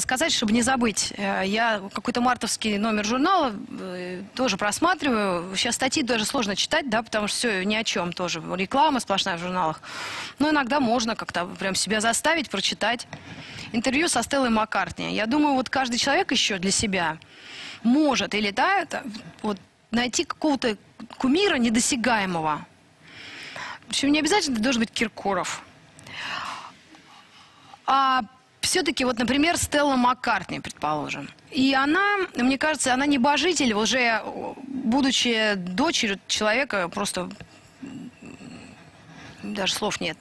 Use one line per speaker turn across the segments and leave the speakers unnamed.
сказать, чтобы не забыть. Э, Я какой-то мартовский номер журнала э, тоже просматриваю. Сейчас статьи даже сложно читать, да, потому что все ни о чем тоже. Реклама сплошная в журналах. Но иногда можно как-то прям себя заставить прочитать. Интервью со Стеллой Маккартни. Я думаю, вот каждый человек еще для себя может или да, это, вот, найти какого-то кумира недосягаемого. Причем не обязательно это должен быть Киркоров. А все-таки, вот, например, Стелла Маккартни, предположим. И она, мне кажется, она небожитель, уже э, будучи дочерью человека, просто даже слов нет.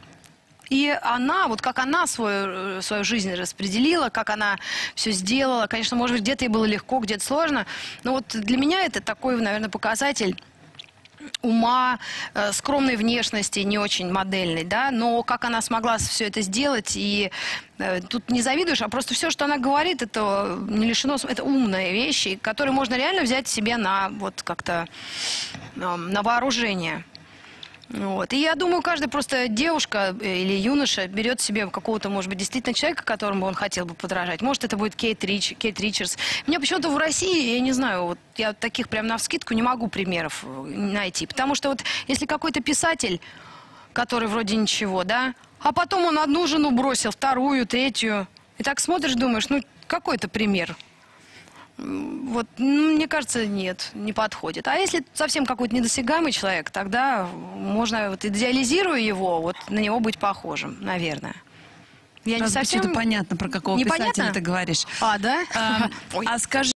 И она, вот как она свою, э, свою жизнь распределила, как она все сделала, конечно, может быть, где-то ей было легко, где-то сложно, но вот для меня это такой, наверное, показатель ума, э, скромной внешности, не очень модельной, да, но как она смогла все это сделать, и э, тут не завидуешь, а просто все, что она говорит, это не лишено, это умные вещи, которые можно реально взять себе на вот как-то э, на вооружение. Вот. И я думаю, каждая просто девушка э, или юноша берет себе какого-то, может быть, действительно человека, которому он хотел бы подражать. Может, это будет Кейт, Рич, Кейт Ричардс. Мне почему-то в России, я не знаю, вот я таких прям на вскидку не могу примеров э, найти. Потому что вот если какой-то писатель, который вроде ничего, да, а потом он одну жену бросил, вторую, третью, и так смотришь, думаешь, ну, какой-то пример. Вот, м, мне кажется, нет, не подходит. А если совсем какой-то недосягаемый человек, тогда можно, вот идеализируя его, вот на него быть похожим, наверное. Я не
Сразу
совсем...
понятно, про какого
Непонятно?
писателя ты говоришь.
А, да?
А, а скажи,